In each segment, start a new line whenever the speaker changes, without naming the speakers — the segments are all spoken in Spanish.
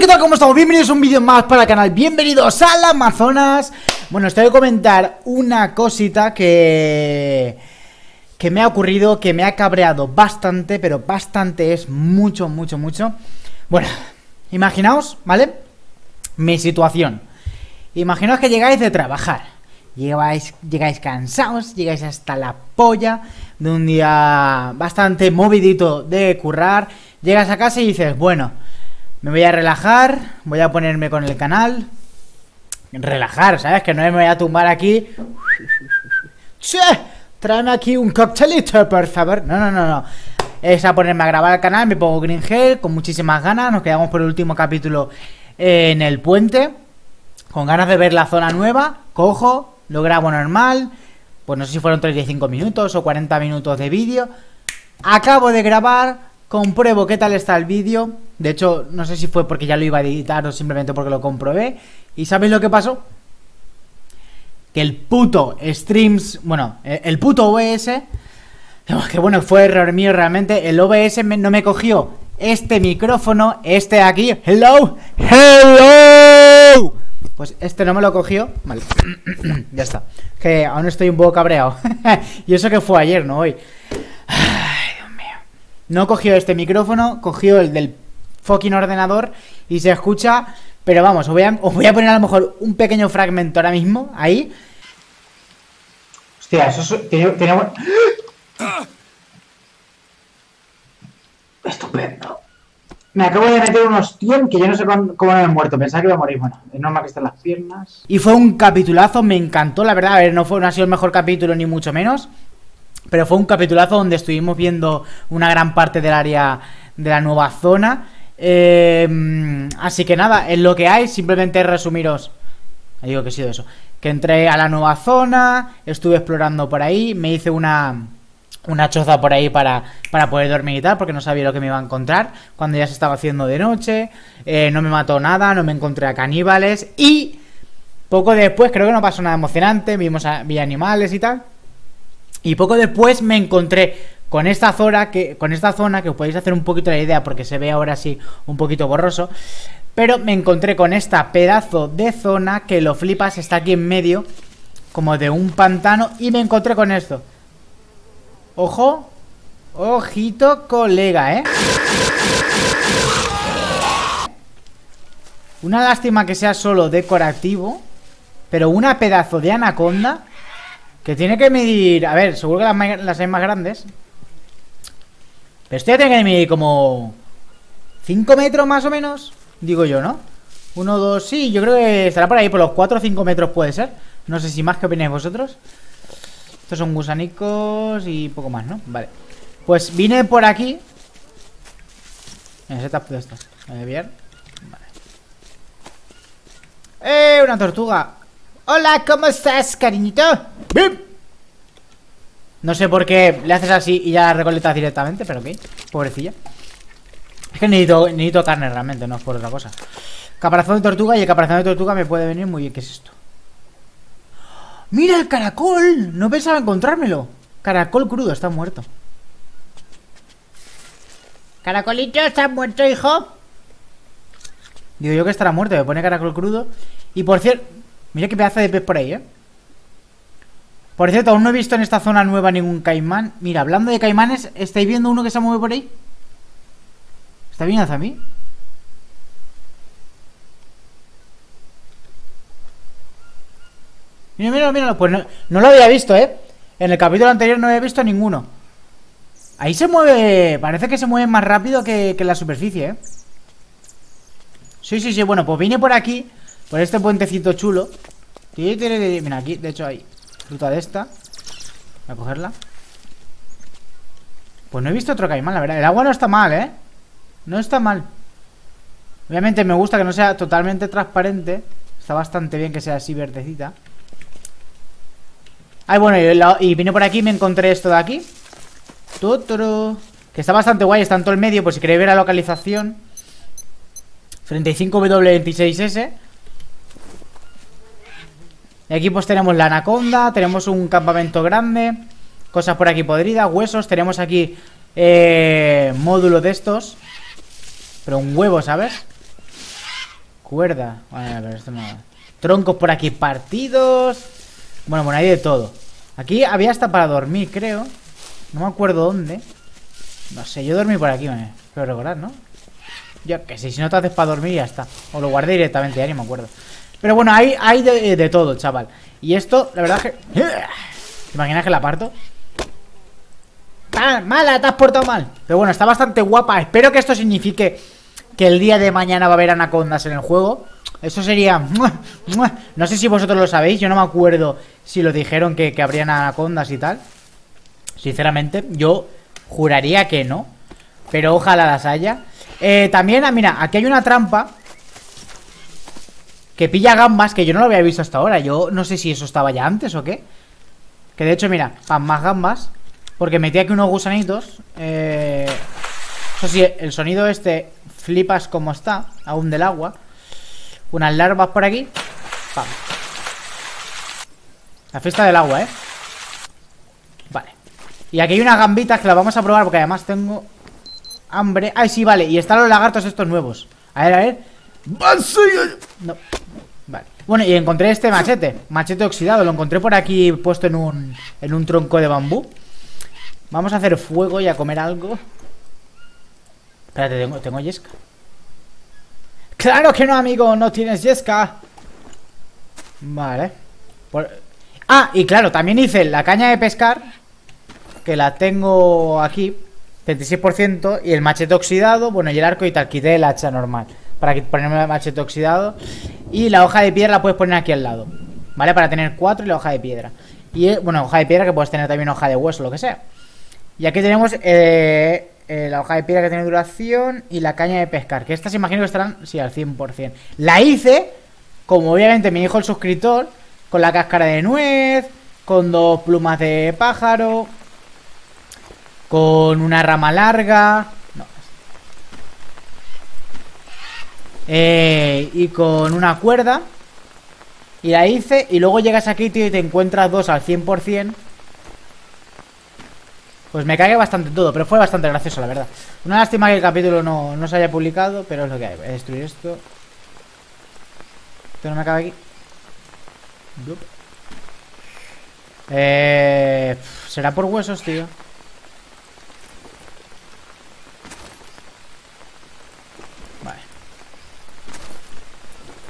¿qué tal? ¿Cómo estamos? Bienvenidos a un vídeo más para el canal Bienvenidos al Amazonas Bueno, os tengo que comentar una cosita que... Que me ha ocurrido, que me ha cabreado bastante Pero bastante es mucho, mucho, mucho Bueno, imaginaos, ¿vale? Mi situación Imaginaos que llegáis de trabajar Llegáis, llegáis cansados, llegáis hasta la polla De un día bastante movidito de currar Llegas a casa y dices, bueno me voy a relajar, voy a ponerme con el canal. Relajar, ¿sabes? Que no me voy a tumbar aquí. ¡Che! Tráeme aquí un coctelito, por favor. No, no, no, no. Es a ponerme a grabar el canal, me pongo Green Hell con muchísimas ganas. Nos quedamos por el último capítulo en el puente. Con ganas de ver la zona nueva. Cojo, lo grabo normal. Pues no sé si fueron 35 minutos o 40 minutos de vídeo. Acabo de grabar compruebo qué tal está el vídeo. De hecho, no sé si fue porque ya lo iba a editar o simplemente porque lo comprobé. ¿Y sabéis lo que pasó? Que el puto Streams, bueno, eh, el puto OBS, que bueno, fue error mío realmente, el OBS no me cogió este micrófono, este aquí, hello, hello. Pues este no me lo cogió, vale, ya está, que aún estoy un poco cabreado. y eso que fue ayer, no hoy. No cogió este micrófono, cogió el del fucking ordenador y se escucha. Pero vamos, os voy, a, poner a lo mejor un pequeño fragmento ahora mismo, ahí. Hostia, eso es, tenía, Estupendo. Me acabo de meter unos 100 que yo no sé cómo, no me he muerto. Pensaba que iba a morir. Bueno, es normal que estén las piernas. Y fue un capitulazo, me encantó, la verdad. A ver, no, fue, no ha sido el mejor capítulo, ni mucho menos. Pero fue un capitulazo donde estuvimos viendo una gran parte del área de la nueva zona. Em, así que nada, en lo que hay, simplemente resumiros. Digo que ha sido eso. Que entré a la nueva zona, estuve explorando por ahí, me hice una, una choza por ahí para, para poder dormir y tal, porque no sabía lo que me iba a encontrar cuando ya se estaba haciendo de noche. Eh, no me mató nada, no me encontré a caníbales y poco después, creo que no pasó nada emocionante, vimos a, vi animales y tal. Y poco después me encontré con esta zona que, con esta zona que os podéis hacer un poquito la idea porque se ve ahora así un poquito borroso. Pero me encontré con esta pedazo de zona que lo flipas, está aquí en medio, como de un pantano. Y me encontré con esto. Ojo, ojito colega, ¿eh? Una lástima que sea solo decorativo, pero una pedazo de anaconda que tiene que medir... A ver, seguro que las, las hay más grandes. Pero esto ya tiene que medir como... 5 metros más o menos. Digo yo, ¿no? 1, 2, sí, yo creo que estará por ahí, por los 4 o 5 metros puede ser. No sé si más que opináis vosotros. Estos son gusanicos y poco más, ¿no? Vale. Pues vine por aquí. Mira, setup de. Bien. Vale. ¡Eh! Una tortuga. Hola, ¿cómo estás, cariñito? ¡Bim! No sé por qué le haces así y ya la recolectas directamente, pero ok. Pobrecilla. Es que necesito, necesito carne realmente, no es por otra cosa. Caparazón de tortuga y el caparazón de tortuga me puede venir muy bien. ¿Qué es esto? ¡Mira el caracol! No pensaba encontrármelo. Caracol crudo, está muerto. Caracolito, ¿estás muerto, hijo? Digo yo que estará muerto, me pone caracol crudo. Y por cierto, Mira qué pedazo de pez por ahí, ¿eh? Por cierto, aún no he visto en esta zona nueva ningún caimán. Mira, hablando de caimanes, ¿estáis viendo uno que se mueve por ahí? ¿Está bien hacia mí? Mira, mira, mira. Pues no, lo había visto, ¿eh? En el capítulo anterior no había visto ninguno. Ahí se mueve... Parece que se mueve más rápido que, que la superficie, ¿eh? Sí, sí, sí. Bueno, pues vine por aquí por este puentecito chulo. Mira, aquí de hecho hay fruta de esta. Voy a cogerla. Pues no he visto otro caimán, la verdad. El agua no está mal, ¿eh? No está mal. Obviamente me gusta que no sea totalmente transparente. Está bastante bien que sea así verdecita. Ay, bueno, y, vine por aquí y me encontré esto de aquí. Tuturu Que está bastante guay, está en todo el medio Por si queréis ver la localización. 35W26S y aquí pues tenemos la anaconda, tenemos un campamento grande, cosas por aquí podridas, huesos, tenemos aquí eh, módulo de estos, pero un huevo, ¿sabes? Cuerda. Bueno, pero esto no... Troncos por aquí partidos. Bueno, bueno, hay de todo. Aquí había hasta para dormir, creo. No me acuerdo dónde. No sé, yo dormí por aquí, me Pero recordar, ¿no? Yo que sé, si no te haces para dormir ya está. O lo guardé directamente, ya ni me acuerdo. Pero bueno, hay, hay de, todo, chaval. Y esto, la verdad es que... ¿Te imaginas que la parto? ¡Ah, mala! Te has portado mal. Pero bueno, está bastante guapa. Espero que esto signifique que el día de mañana va a haber anacondas en el juego. Eso sería... No sé si vosotros lo sabéis. Yo no me acuerdo si lo dijeron que, que habrían anacondas y tal. Sinceramente, yo juraría que no. Pero ojalá las haya. Eh, también, ah, mira, aquí hay una trampa que pilla gambas que yo no lo había visto hasta ahora. Yo no sé si eso estaba ya antes o qué. Que de hecho, mira, más gambas. Porque metí aquí unos gusanitos. Eh... Eso sí, el sonido este flipas como está, aún del agua. Unas larvas por aquí. Pam. La fiesta del agua, ¿eh? Vale. Y aquí hay unas gambitas que las vamos a probar porque además tengo hambre. Ay, sí, vale. Y están los lagartos estos nuevos. A ver, a ver. No. Vale. Bueno, y encontré este machete. Machete oxidado. Lo encontré por aquí puesto en un, en un tronco de bambú. Vamos a hacer fuego y a comer algo. Espérate, tengo, tengo yesca. ¡Claro que no, amigo! No tienes yesca. Vale. Ah, y claro, también hice la caña de pescar. Que la tengo aquí. 36% y el machete oxidado, bueno, y el arco y tal, quité el hacha normal para ponerme el machete oxidado y la hoja de piedra la puedes poner aquí al lado, ¿vale? Para tener cuatro y la hoja de piedra y, eh, bueno, hoja de piedra que puedes tener también hoja de hueso, lo que sea y aquí tenemos eh, eh, la hoja de piedra que tiene duración y la caña de pescar, que estas imagino que estarán, sí, al 100% la hice, como obviamente me dijo el suscriptor, con la cáscara de nuez, con dos plumas de pájaro con una rama larga. No. Eh, y con una cuerda. Y la hice. Y luego llegas aquí, tío, y te encuentras dos al 100%. Pues me cae bastante todo, pero fue bastante gracioso, la verdad. Una lástima que el capítulo no, no se haya publicado, pero es lo que hay. Voy a destruir esto. Esto no me acaba aquí. Eh, Será por huesos, tío.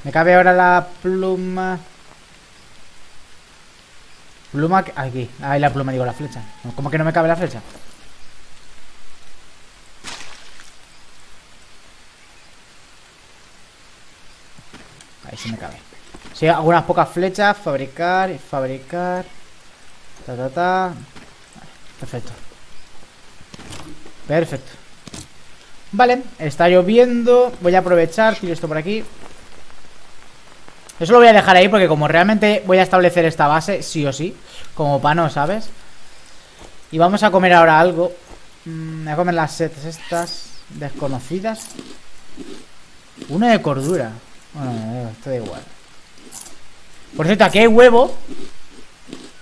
Me cabe ahora la pluma. Pluma aquí. Ahí la pluma, digo, la flecha. ¿Cómo que no me cabe la flecha? Ahí sí me cabe. Sí, algunas pocas flechas. Fabricar, fabricar. Ta, ta, ta. perfecto. Perfecto. Vale, está lloviendo. Voy a aprovechar. Tiro esto por aquí. Eso lo voy a dejar ahí porque como realmente voy a establecer esta base, sí o sí. Como pano, ¿sabes? Y vamos a comer ahora algo. Mm, voy a comer las setas estas desconocidas. Una de cordura. Bueno, esto da igual. Por cierto, aquí hay huevo.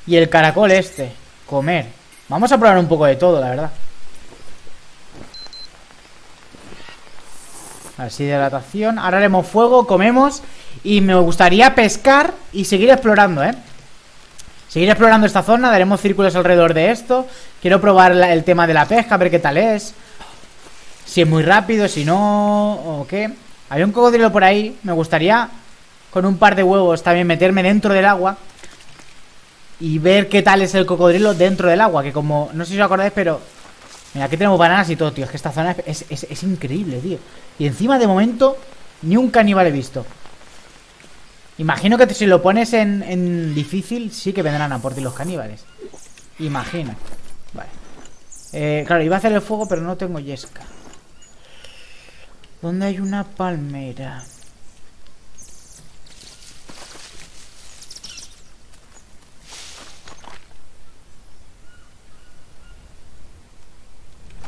Y el caracol este. Comer. Vamos a probar un poco de todo, la verdad. Así de hidratación. Ahora haremos fuego, comemos. Y me gustaría pescar y seguir explorando, ¿eh? Seguir explorando esta zona, daremos círculos alrededor de esto. Quiero probar el tema de la pesca, a ver qué tal es. Si es muy rápido, si no, o qué. Hay un cocodrilo por ahí, me gustaría con un par de huevos también meterme dentro del agua Y ver qué tal es el cocodrilo dentro del agua Que como, no sé si os acordáis, pero Mira, aquí tenemos bananas y todo, tío. Es que esta zona es, es increíble, tío. Y encima, de momento, ni un caníbal he visto Imagino que si lo pones en, difícil, sí que vendrán a por ti los caníbales. Imagino. Vale. Eh, claro, iba a hacer el fuego, pero no tengo yesca. ¿Dónde hay una palmera?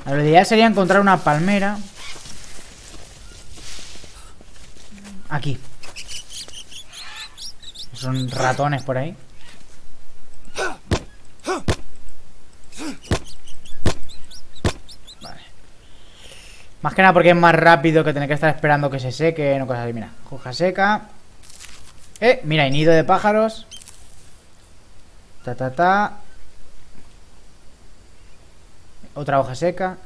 La idea sería encontrar una palmera. Aquí. Son ratones por ahí. Vale. Más que nada porque es más rápido que tener que estar esperando que se seque, no cosas así. Mira, hoja seca. Eh, mira, hay nido de pájaros. Ta, ta, ta. Otra hoja seca.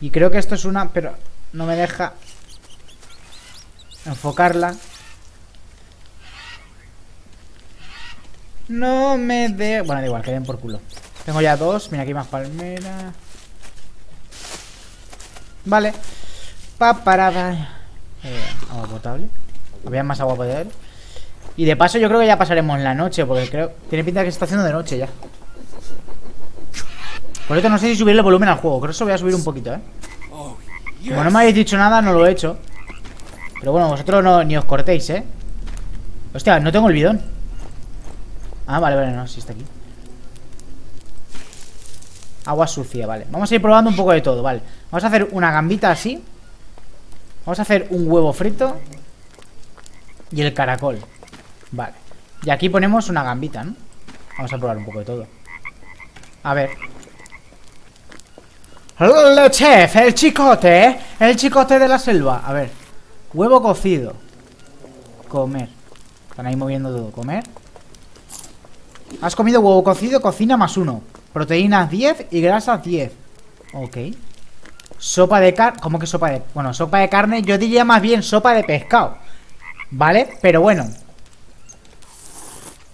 Y creo que esto es una, pero no me deja enfocarla. No me de... Bueno, da igual, que den por culo. Tengo ya dos. Mira, aquí más palmera. Vale. Pa, para, eh, agua potable. Había más agua potable. Y de paso yo creo que ya pasaremos la noche, porque creo... Tiene pinta que se está haciendo de noche ya. Por eso no sé si subir el volumen al juego. Creo que eso voy a subir un poquito, ¿eh? Como no me habéis dicho nada, no lo he hecho. Pero bueno, vosotros no, ni os cortéis, ¿eh? Hostia, no tengo el bidón. Ah, vale, vale, no, sí está aquí. Agua sucia, vale. Vamos a ir probando un poco de todo, vale. Vamos a hacer una gambita así. Vamos a hacer un huevo frito. Y el caracol. Vale. Y aquí ponemos una gambita, ¿no? Vamos a probar un poco de todo. A ver. El chef, el chicote, ¿eh? El chicote de la selva. A ver. Huevo cocido. Comer. Están ahí moviendo todo. Comer. Has comido huevo cocido, cocina más uno. Proteínas 10 y grasas 10. Ok. Sopa de carne. ¿Cómo que sopa de.? Bueno, sopa de carne. Yo diría más bien sopa de pescado. ¿Vale? Pero bueno.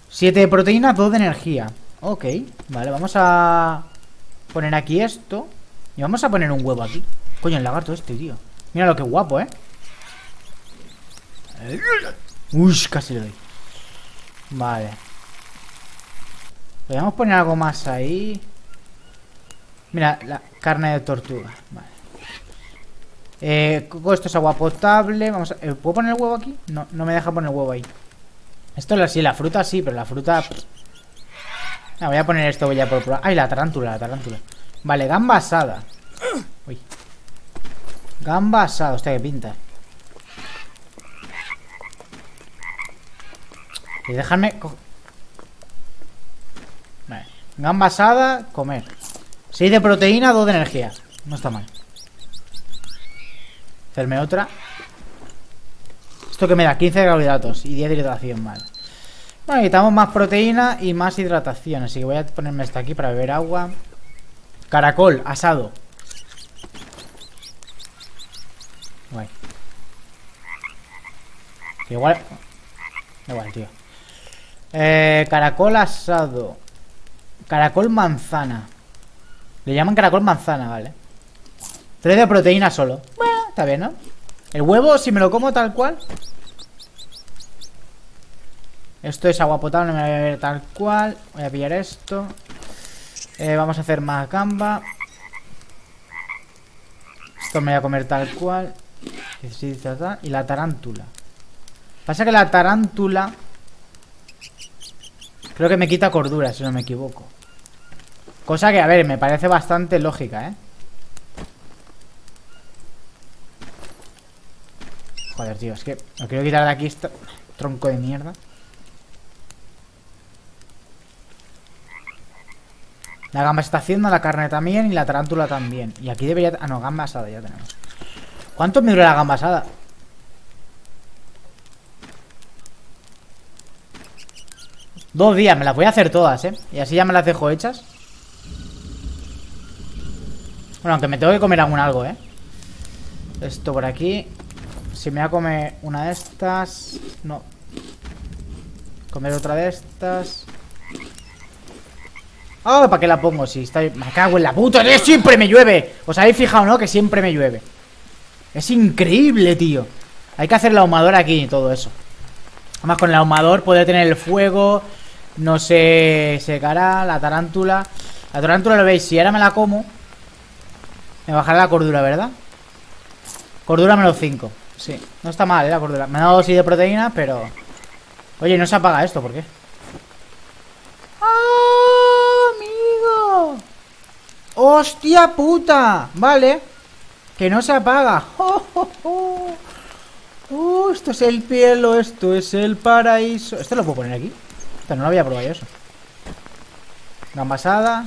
7 de proteínas, 2 de energía. Ok. Vale, vamos a poner aquí esto. Y vamos a poner un huevo aquí. Coño, el lagarto este, tío. Mira lo que guapo, ¿eh? Uy, casi le doy. Vale. Podríamos poner algo más ahí. Mira, la carne de tortuga. Vale. Eh, esto es agua potable. Vamos a, eh, ¿Puedo poner el huevo aquí? No, no me deja poner el huevo ahí. Esto es sí, la fruta sí, pero la fruta. No, voy a poner esto voy a probar. Ay, la tarántula, la tarántula. Vale, gamba asada. Uy. Gamba asada, hostia, qué pinta. Y dejarme... Gamba asada, comer. 6 de proteína, 2 de energía. No está mal. Hacerme otra. Esto que me da 15 de carbohidratos y 10 de hidratación, vale. Bueno, necesitamos más proteína y más hidratación. Así que voy a ponerme esta aquí para beber agua. Caracol, asado. Guay. Igual. Igual, tío. Eh, caracol asado. Caracol manzana. Le llaman caracol manzana, vale. 3 de proteína solo. Bueno, está bien, ¿no? El huevo, si me lo como tal cual. Esto es agua potable, me voy a beber tal cual. Voy a pillar esto. Eh, vamos a hacer más gamba. Esto me voy a comer tal cual. Y la tarántula. Pasa que la tarántula... Creo que me quita cordura, si no me equivoco. Cosa que, a ver, me parece bastante lógica, ¿eh? Joder, tío, es que no quiero quitar de aquí este tronco de mierda. La gamba está haciendo, la carne también y la tarántula también. Y aquí debería... Ah, no, gamba asada ya tenemos. ¿Cuánto me dura la gamba asada? Dos días, me las voy a hacer todas, ¿eh? Y así ya me las dejo hechas. Bueno, aunque me tengo que comer algún algo, ¿eh? Esto por aquí. Si me voy a comer una de estas... No. Comer otra de estas... Ah, ¿para qué la pongo? Si está... Me cago en la puta, ¿eh? siempre me llueve ¿Os habéis fijado, no? Que siempre me llueve Es increíble, tío Hay que hacer el ahumador aquí y todo eso Además con el ahumador puede tener el fuego No se secará La tarántula La tarántula lo veis, si ahora me la como Me bajará la cordura, ¿verdad? Cordura menos 5 Sí, no está mal, ¿eh? La cordura Me ha dado dosis de proteína, pero... Oye, no se apaga esto, ¿por qué? ¡Hostia puta! Vale. Que no se apaga. ¡Oh, esto es el cielo, esto es el paraíso. ¿Esto lo puedo poner aquí? Esto no lo había probado yo eso. Gambasada.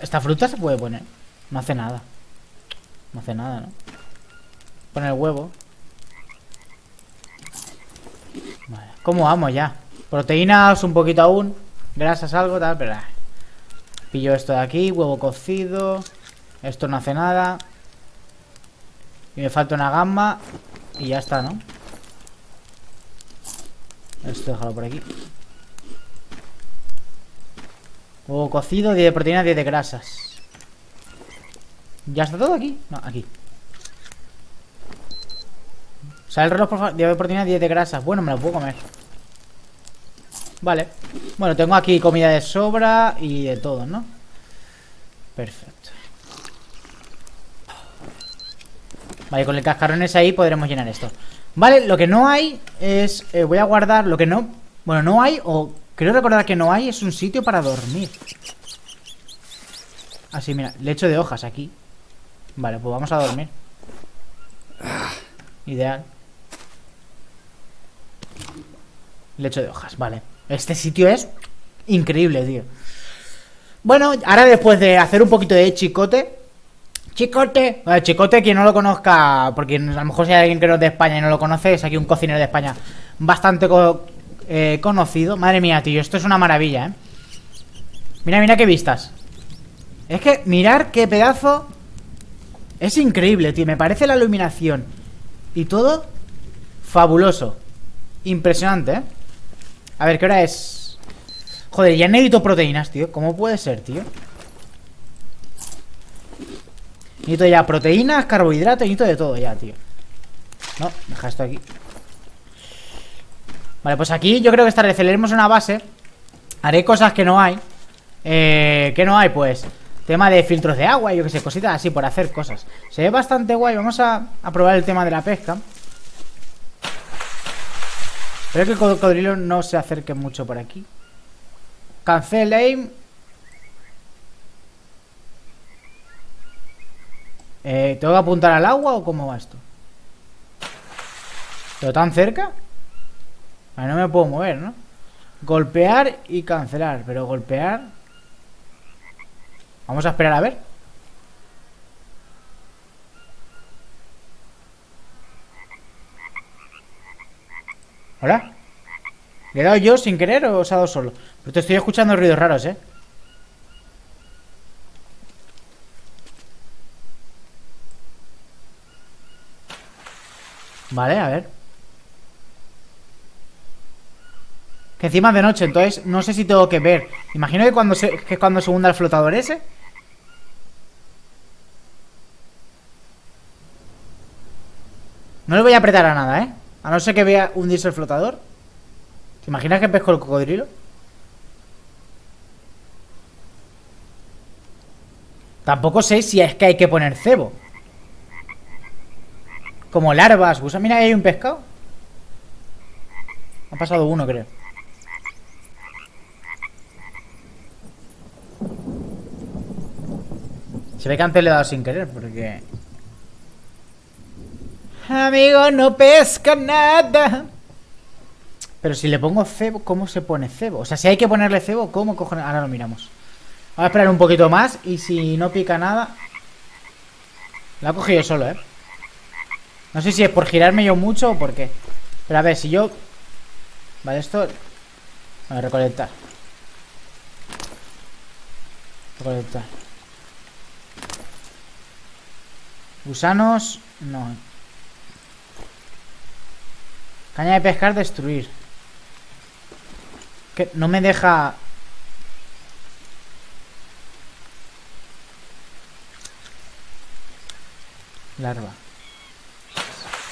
Esta, fruta se puede poner. No hace nada. No hace nada, ¿no? Pone el huevo. Vale. ¿Cómo vamos ya? Proteínas un poquito aún. Grasas algo, tal, pero... Ah. Pillo esto de aquí, huevo cocido. Esto no hace nada. Y me falta una gamba. Y ya está, ¿no? Esto déjalo por aquí. Huevo cocido, 10 de proteínas, 10 de grasas. ¿Ya está todo aquí? No, aquí. Sale el reloj, por favor. 10 de proteínas, 10 de grasas. Bueno, me lo puedo comer. Vale. Bueno, tengo aquí comida de sobra y de todo, ¿no? Perfecto. Vale, con el cascarones ahí podremos llenar esto. Vale, lo que no hay es... Eh, voy a guardar lo que no... Bueno, no hay o... Creo recordar que no hay es un sitio para dormir. Así, mira, lecho de hojas aquí. Vale, pues vamos a dormir. Ideal. Lecho de hojas, vale. Este sitio es increíble, tío. Bueno, ahora después de hacer un poquito de chicote. Chicote. chicote, quien no lo conozca, porque a lo mejor si hay alguien que no es de España y no lo conoce, es aquí un cocinero de España bastante eh, conocido. Madre mía, tío, esto es una maravilla, ¿eh? Mira, mira qué vistas. Es que mirar qué pedazo... Es increíble, tío. Me parece la iluminación y todo fabuloso. Impresionante, ¿eh? A ver, ¿qué hora es? Joder, ya necesito proteínas, tío ¿Cómo puede ser, tío? Necesito ya proteínas, carbohidratos Necesito de todo ya, tío No, deja esto aquí Vale, pues aquí yo creo que estableceremos una base Haré cosas que no hay eh, ¿Qué no hay? Pues Tema de filtros de agua, yo que sé, cositas así Por hacer cosas Se ve bastante guay, vamos a, a probar el tema de la pesca Espero que el cocodrilo no se acerque mucho por aquí. Cancel aim. Eh, ¿Tengo que apuntar al agua o cómo va esto? ¿Pero tan cerca? No me puedo mover, ¿no? Golpear y cancelar Pero golpear Vamos a esperar a ver ¿Hola? ¿Le he dado yo sin querer o se ha dado solo? Pero te estoy escuchando ruidos raros, ¿eh? Vale, a ver Encima es de noche, entonces no sé si tengo que ver Imagino que cuando se, cuando se hunda el flotador ese No le voy a apretar a nada, ¿eh? A no ser que vea hundirse el flotador. ¿Te imaginas que pesco el cocodrilo? Tampoco sé si es que hay que poner cebo. Como larvas. Mira, ahí hay un pescado. Ha pasado uno, creo. Se ve que antes le he dado sin querer, porque... Amigo, no pesca nada. Pero si le pongo cebo, ¿cómo se pone cebo? O sea, si hay que ponerle cebo, ¿cómo cojones? Ahora lo miramos. Vamos a esperar un poquito más y si no pica nada... La he cogido solo, ¿eh? No sé si es por girarme yo mucho o por qué. Pero a ver, si yo... Vale, esto... A ver, recolectar. Recolectar. Gusanos... No. Caña de pescar, destruir. Que no me deja... Larva.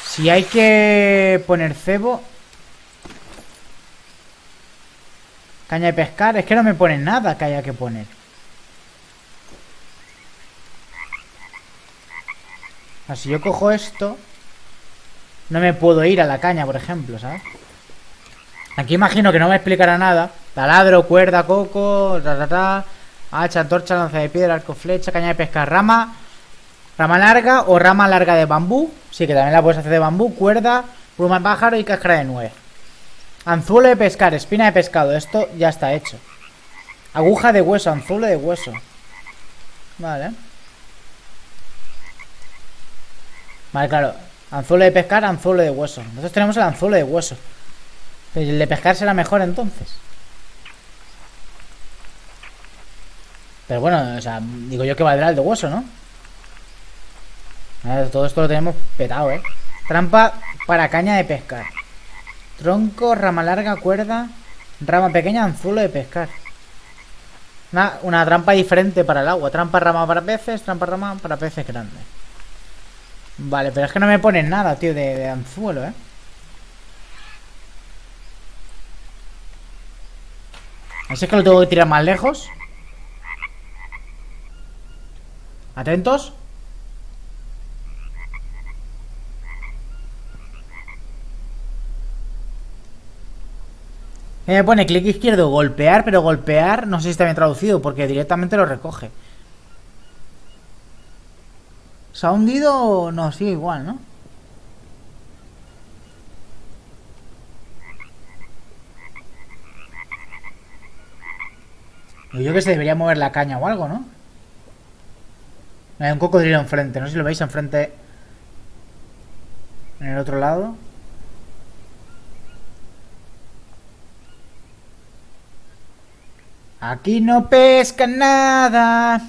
Si hay que poner cebo... Caña de pescar. Es que no me pone nada que haya que poner. Así yo cojo esto... No me puedo ir a la caña, por ejemplo, ¿sabes? Aquí imagino que no me explicará nada. Taladro, cuerda, coco, ta, hacha, antorcha, lanza de piedra, arco, flecha, caña de pesca, rama, rama larga o rama larga de bambú. Sí, que también la puedes hacer de bambú, cuerda, pluma de pájaro y cáscara de nuez. Anzuelo de pescar, espina de pescado. Esto ya está hecho. Aguja de hueso, anzuelo de hueso. Vale. Vale, claro. Anzuelo de pescar, anzuelo de hueso. Nosotros tenemos el anzuelo de hueso. El de pescar será mejor entonces. Pero bueno, o sea, digo yo que valdrá el de hueso, ¿no? todo esto lo tenemos petado, ¿eh? Trampa para caña de pescar. Tronco, rama larga, cuerda, rama pequeña, anzuelo de pescar. Una, una trampa diferente para el agua. Trampa rama para peces, trampa rama para peces grandes. Vale, pero es que no me ponen nada, tío, de, anzuelo, ¿eh? Así que lo tengo que tirar más lejos. Atentos. me pone clic izquierdo, golpear, pero golpear no sé si está bien traducido porque directamente lo recoge. ¿Se ha hundido? No, sigue igual, ¿no? Yo que se debería mover la caña o algo, ¿no? Hay un cocodrilo enfrente, no sé si lo veis enfrente. En el otro lado. Aquí no pesca nada.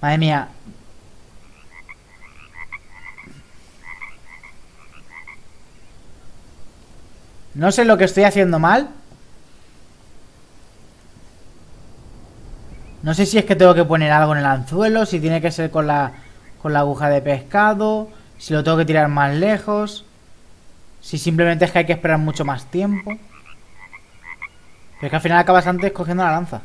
Madre mía, No sé lo que estoy haciendo mal. No sé si es que tengo que poner algo en el anzuelo, si tiene que ser con la, con la aguja de pescado, si lo tengo que tirar más lejos, si simplemente es que hay que esperar mucho más tiempo. Pero es que al final acabas antes cogiendo la lanza.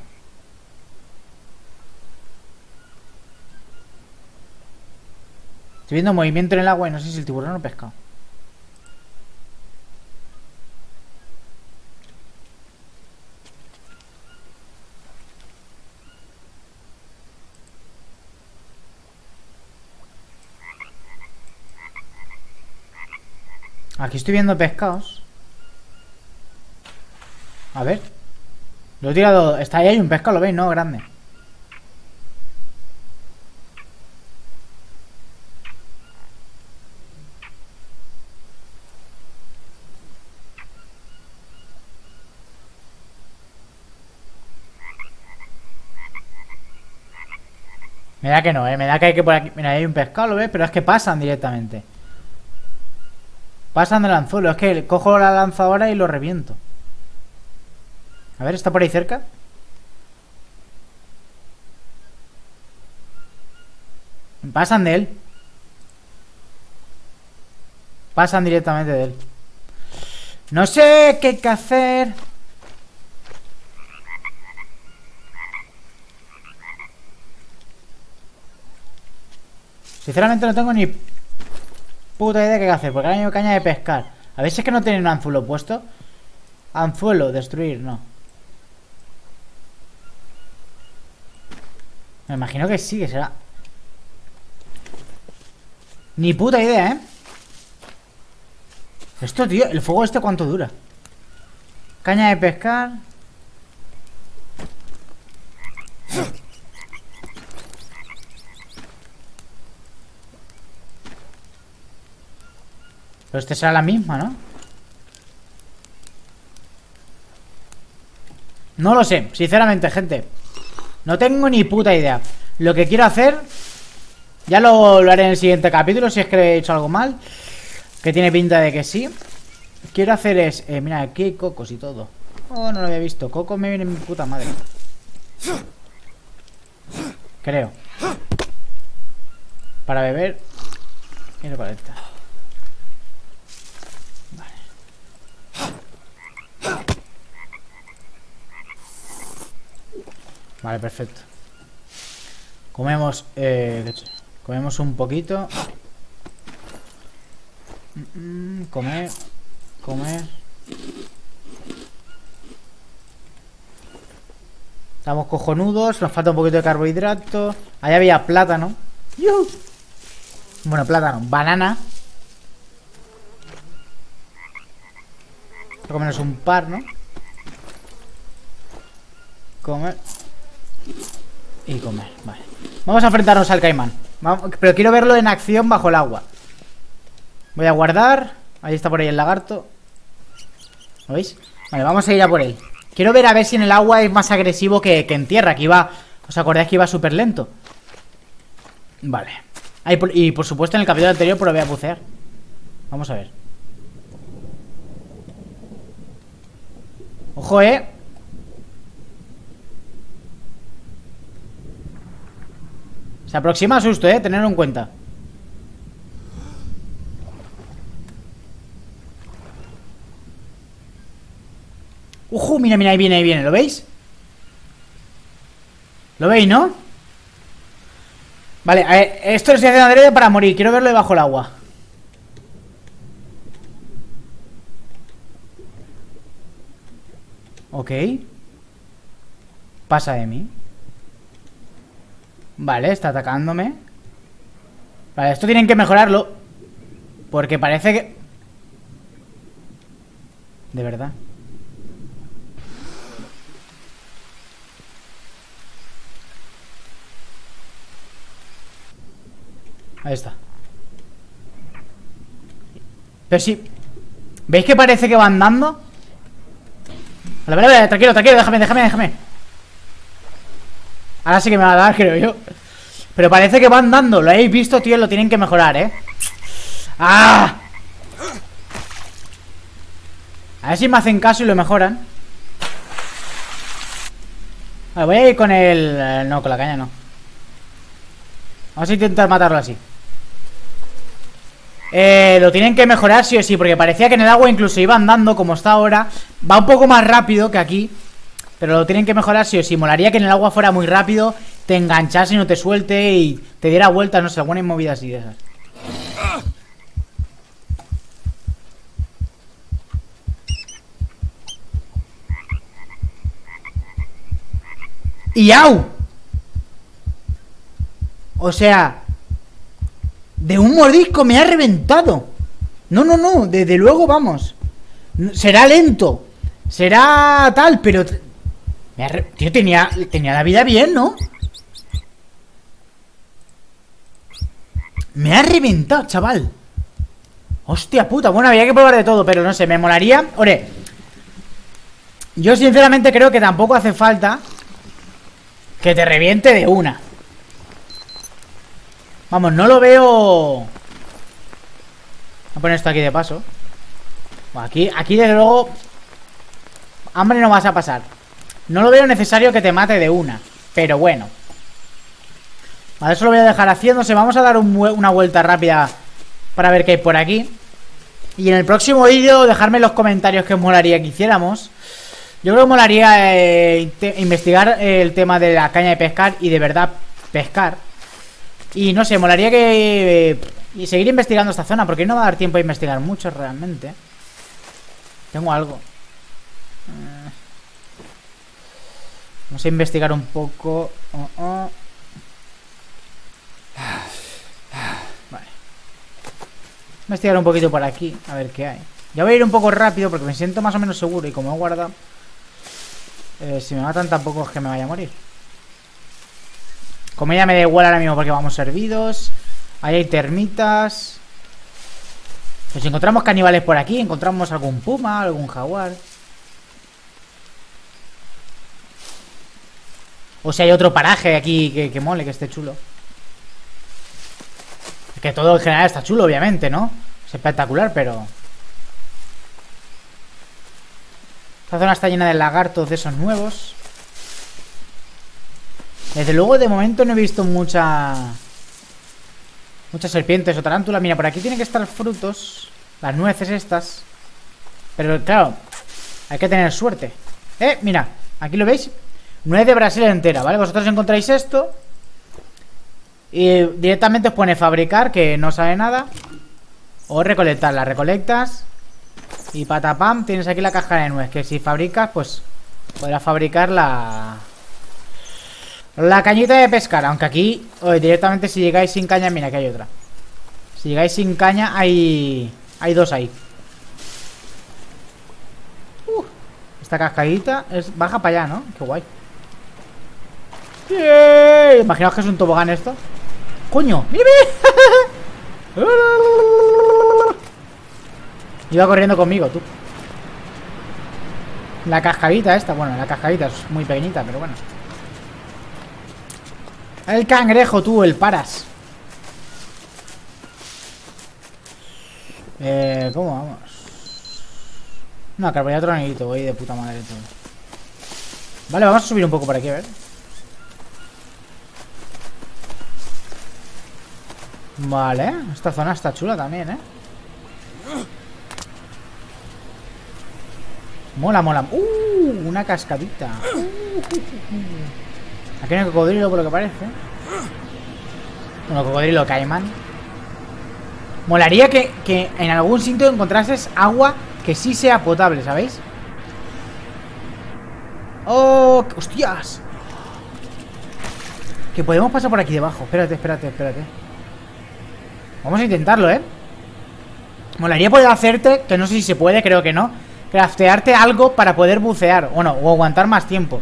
Estoy viendo movimiento en el agua y no sé si el tiburón o pescado. Aquí estoy viendo pescados. A ver. Lo he tirado... Está ahí, hay un pescado, ¿lo veis? No, grande. Me da que no, ¿eh? Me da que hay que por aquí... Mira, hay un pescado, ¿lo ves? Pero es que pasan directamente. Pasan del anzuelo. Es que cojo la lanzadora y lo reviento. A ver, ¿está por ahí cerca? Pasan de él. Pasan directamente de él. No sé qué hay que hacer. Sinceramente no tengo ni puta idea qué hacer, porque ahora hay caña de pescar. A ver si es que no tienen un anzuelo puesto. Anzuelo, destruir, no. Me imagino que sí, que será. Ni puta idea, ¿eh? Esto, tío, el fuego este cuánto dura. Caña de pescar. Pero este será la misma, ¿no? No lo sé, sinceramente, gente. No tengo ni puta idea. Lo que quiero hacer Ya lo, haré en el siguiente capítulo Si es que he hecho algo mal Que tiene pinta de que sí. Quiero hacer es... Eh, mira, aquí hay cocos y todo. Oh, no lo había visto. Coco me viene mi puta madre. Creo. Para beber paleta Vale, perfecto. Comemos, eh, comemos un poquito. Mm, comer, comer. Estamos cojonudos, nos falta un poquito de carbohidrato. Ahí había plátano. Bueno, plátano, banana. Comernos un par, ¿no? Comer. Y comer, vale. Vamos a enfrentarnos al caimán. Pero quiero verlo en acción bajo el agua. Voy a guardar. Ahí está por ahí el lagarto. ¿Lo veis? Vale, vamos a ir a por él. Quiero ver a ver si en el agua es más agresivo que, en tierra Que iba... ¿Os acordáis que iba súper lento? Vale. Y por supuesto en el capítulo anterior probé a bucear. Vamos a ver Ojo, eh Se aproxima a susto, eh, tenerlo en cuenta Ojo, mira, mira, ahí viene, ahí viene, ¿lo veis? ¿Lo veis, no? Vale, a ver, esto lo estoy haciendo adrede para morir Quiero verlo debajo del agua Ok. Pasa de mí Vale, está atacándome. Vale, esto tienen que mejorarlo Porque parece que... De verdad. Ahí está. Pero sí ¿Veis que parece que va andando? Vale, vale, vale, tranquilo, tranquilo, déjame, déjame, déjame. Ahora sí que me va a dar, creo yo. Pero parece que van dando Lo habéis visto, tío, lo tienen que mejorar, ¿eh? ¡Ah! A ver si me hacen caso y lo mejoran. Vale, voy a ir con el... Eh, no, con la caña no. Vamos a intentar matarlo así eh, lo tienen que mejorar sí o sí Porque parecía que en el agua incluso iba andando Como está ahora Va un poco más rápido que aquí pero lo tienen que mejorar sí o sí. Molaría que en el agua fuera muy rápido, te enganchase y no te suelte y te diera vueltas, no sé, alguna movida así de esas. ¡Y au! O sea, de un mordisco me ha reventado. No, no, no, desde luego vamos. Será lento, será tal, pero me Tío, tenía, tenía la vida bien, ¿no? Me ha reventado, chaval Hostia puta, bueno, había que probar de todo Pero no sé, me molaría Ore Yo sinceramente creo que tampoco hace falta Que te reviente de una Vamos, no lo veo. Voy a poner esto aquí de paso. Aquí, aquí desde luego Hambre no vas a pasar. No lo veo necesario que te mate de una Pero bueno. Vale, eso lo voy a dejar haciéndose. Vamos a dar una vuelta rápida Para ver qué hay por aquí. Y en el próximo vídeo dejarme en los comentarios Que os molaría que hiciéramos. Yo creo que molaría eh, Investigar el tema de la caña de pescar Y de verdad pescar Y no sé, molaría que eh, Y seguir investigando esta zona Porque no va a dar tiempo a investigar mucho realmente Tengo algo eh, Vamos a investigar un poco. Oh, oh. Vale. Investigar un poquito por aquí, a ver qué hay. Ya voy a ir un poco rápido porque me siento más o menos seguro y como he guardado... Eh, si me matan tampoco es que me vaya a morir. Como ya me da igual ahora mismo porque vamos servidos. Ahí hay termitas. Pues encontramos caníbales por aquí, encontramos algún puma, algún jaguar. O si hay otro paraje aquí que, mole, que esté chulo. Que todo en general está chulo, obviamente, ¿no? Es espectacular, pero... Esta zona está llena de lagartos de esos nuevos. Desde luego, de momento no he visto mucha... Muchas serpientes o tarántulas. Mira, por aquí tienen que estar frutos. Las nueces estas. Pero claro, hay que tener suerte. Eh, mira, aquí lo veis. Nuez de Brasil entera, ¿vale? Vosotros encontráis esto Y directamente os pone fabricar Que no sabe nada O recolectar, la recolectas Y patapam, tienes aquí la caja de nuez Que si fabricas, pues Podrás fabricar la La cañita de pescar Aunque aquí, directamente si llegáis sin caña Mira que hay otra Si llegáis sin caña, hay Hay dos ahí Esta cascadita es baja para allá, ¿no? Qué guay ¡Yeah! Imaginaos que es un tobogán esto. ¡Coño! ¡Mira, mira! Iba corriendo conmigo, tú. La cascadita esta, bueno, la cascadita es muy pequeñita, pero bueno. El cangrejo, tú, el paras. Eh, ¿cómo vamos? No, carbonato negrito, voy de puta madre todo. Vale, vamos a subir un poco por aquí, a ver. Vale, esta zona está chula también, ¿eh? Mola, mola. ¡Uh! Una cascadita. Aquí hay un cocodrilo por lo que parece. Bueno, cocodrilo caimán. Molaría que, que en algún sitio encontrases agua que sí sea potable, ¿sabéis? ¡Oh! ¡Hostias! Que podemos pasar por aquí debajo. Espérate, espérate, espérate. Vamos a intentarlo, ¿eh? Molaría poder hacerte, que no sé si se puede, creo que no Craftearte algo para poder bucear Bueno, o aguantar más tiempo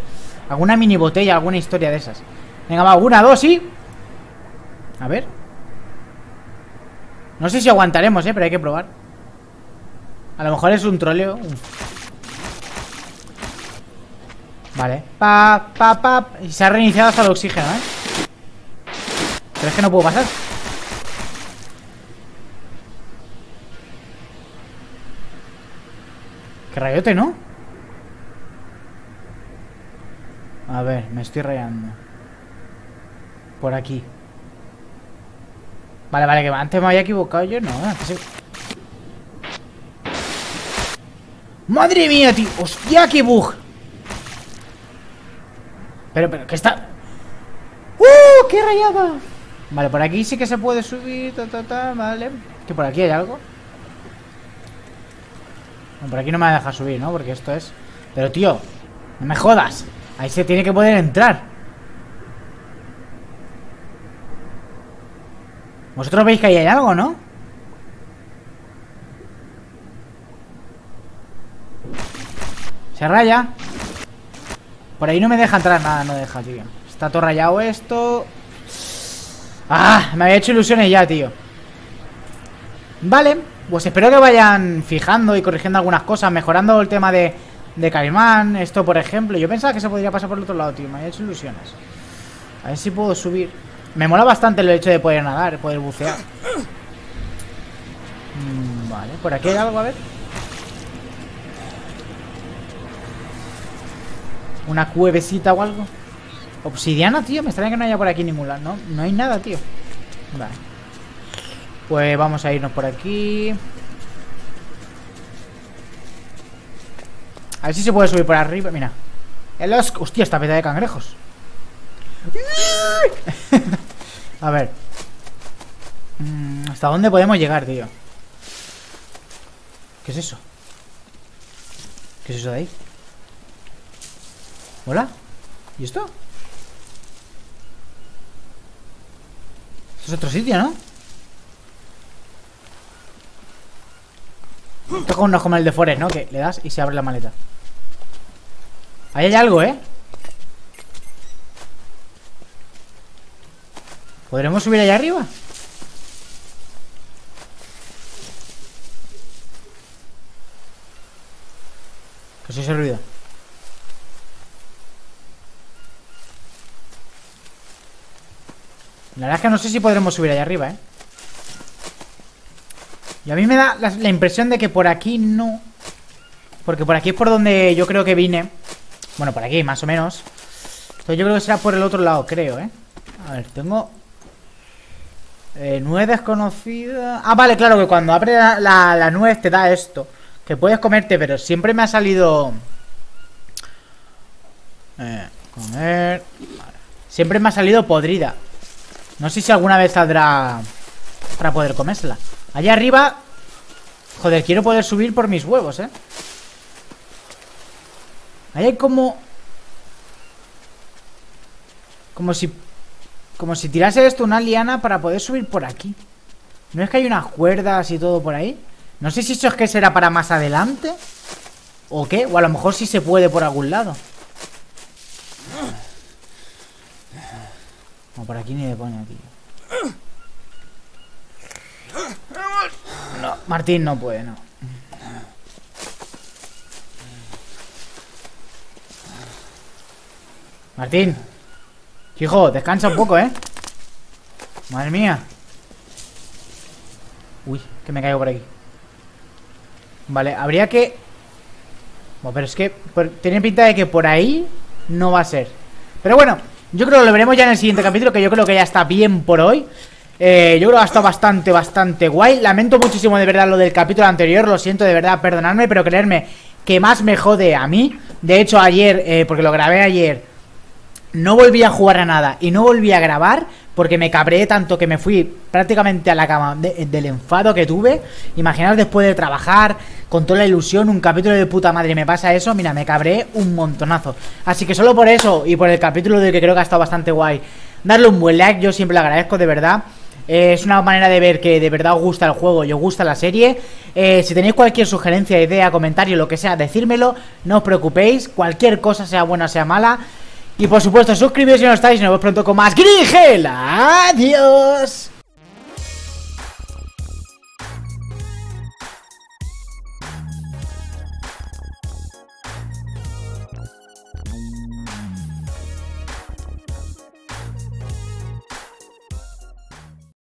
Alguna mini botella, alguna historia de esas. Venga, va, una, dos y... A ver. No sé si aguantaremos, ¿eh? Pero hay que probar. A lo mejor es un troleo. Vale. Pa, pa, pa. Y se ha reiniciado hasta el oxígeno, ¿eh? Pero es que no puedo pasar. Qué rayote, ¿no? A ver, me estoy rayando Por aquí Vale, vale, que antes me había equivocado yo No, ¡Madre mía, tío! ¡Hostia, qué bug! Pero, pero, ¿qué está? ¡Uh! ¡Qué rayada! Vale, por aquí sí que se puede subir ta, ta, ta, Vale Que por aquí hay algo por aquí no me va a dejar subir, ¿no? Porque esto es... Pero, tío, no me jodas. Ahí se tiene que poder entrar. Vosotros veis que ahí hay algo, ¿no? Se raya. Por ahí no me deja entrar nada, no deja, tío. Está todo rayado esto. ¡Ah! Me había hecho ilusiones ya, tío. Vale. Pues espero que vayan fijando y corrigiendo algunas cosas, mejorando el tema de, de Caimán, esto por ejemplo. Yo pensaba que se podría pasar por el otro lado, tío, me había hecho ilusiones. A ver si puedo subir. Me mola bastante el hecho de poder nadar, poder bucear. Mm, vale, por aquí hay algo, a ver. Una cuevecita o algo. Obsidiana, tío, me extraña que no haya por aquí ninguna. No, no hay nada, tío. Vale. Pues vamos a irnos por aquí A ver si se puede subir por arriba Mira el Hostia, esta peta de cangrejos A ver mm, ¿Hasta dónde podemos llegar, tío? ¿Qué es eso? ¿Qué es eso de ahí? ¿Hola? ¿Y esto? Esto es otro sitio, ¿no? Esto es como el de Forest, ¿no? Que le das y se abre la maleta Ahí hay algo, ¿eh? ¿Podremos subir allá arriba? ¿Qué es ese ruido? La verdad es que no sé si podremos subir allá arriba, ¿eh? Y a mí me da la, impresión de que por aquí no Porque por aquí es por donde yo creo que vine. Bueno, por aquí, más o menos. Entonces yo creo que será por el otro lado, creo, ¿eh? A ver, tengo... Eh, nuez desconocida... Ah, vale, claro, que cuando abre la, nuez te da esto Que puedes comerte, pero siempre me ha salido... Eh, comer... Siempre me ha salido podrida. No sé si alguna vez saldrá para poder comérsela Allá arriba Joder, quiero poder subir por mis huevos, ¿eh? Ahí hay como... Como si... Como si tirase esto una liana para poder subir por aquí ¿No es que hay unas cuerdas y todo por ahí? No sé si eso es que será para más adelante ¿O qué? O a lo mejor sí se puede por algún lado No, por aquí ni de coña, tío. No, Martín no puede, no. Martín. Hijo, descansa un poco, ¿eh? Madre mía. Uy, que me caigo por aquí. Vale, habría que... Bueno, pero es que tiene pinta de que por ahí no va a ser. Pero bueno, yo creo que lo veremos ya en el siguiente capítulo, que yo creo que ya está bien por hoy. Eh, yo creo que ha estado bastante, bastante guay. Lamento muchísimo de verdad lo del capítulo anterior, lo siento de verdad, perdonadme, pero creerme que más me jode a mí. De hecho, ayer, eh, porque lo grabé ayer, no volví a jugar a nada y no volví a grabar porque me cabré tanto que me fui prácticamente a la cama del enfado que tuve. Imaginaos después de trabajar, con toda la ilusión, un capítulo de puta madre me pasa eso, mira, me cabré un montonazo. Así que solo por eso y por el capítulo de que creo que ha estado bastante guay, darle un buen like, yo siempre lo agradezco de verdad. Eh, es una manera de ver que de verdad os gusta el juego y os gusta la serie. Eh, si tenéis cualquier sugerencia, idea, comentario, lo que sea, decírmelo. No os preocupéis. Cualquier cosa, sea buena o sea mala. Y por supuesto, suscribiros si no estáis y nos vemos pronto con más Grigel. Adiós.